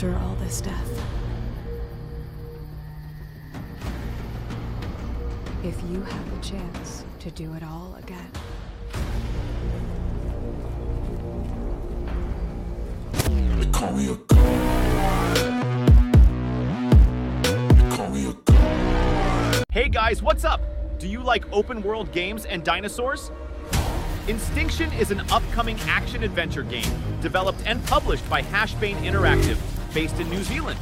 this death. If you have the chance to do it all again. They call me a. Hey guys, what's up? Do you like open world games and dinosaurs? Instinction is an upcoming action adventure game developed and published by Hashbane Interactive, based in New Zealand.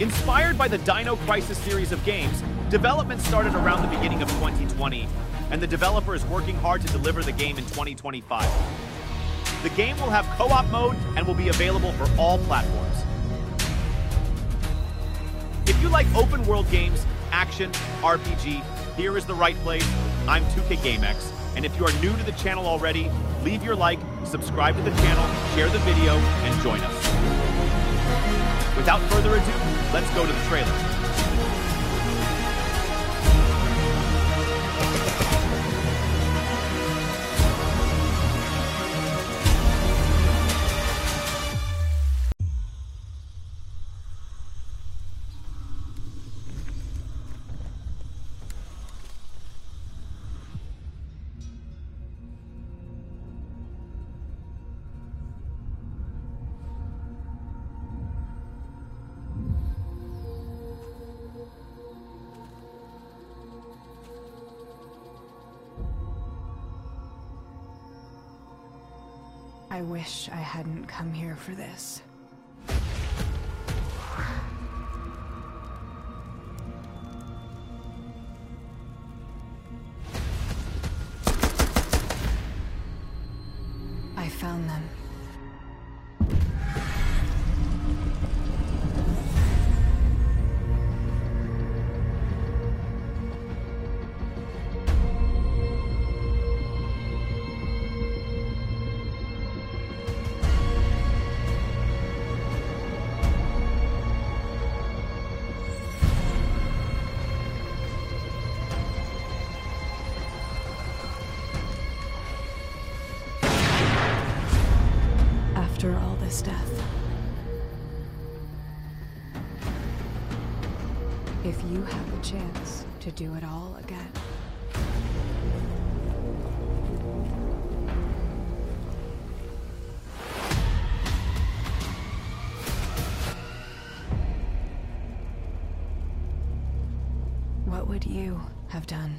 Inspired by the Dino Crisis series of games, development started around the beginning of 2020, and the developer is working hard to deliver the game in 2025. The game will have co op mode and will be available for all platforms. If you like open world games, action, RPG, here is the right place. I'm 2K GameX, and if you are new to the channel already, leave your like, subscribe to the channel, share the video, and join us. Without further ado, let's go to the trailer. I wish I hadn't come here for this. Death. If you have the chance to do it all again. What would you have done?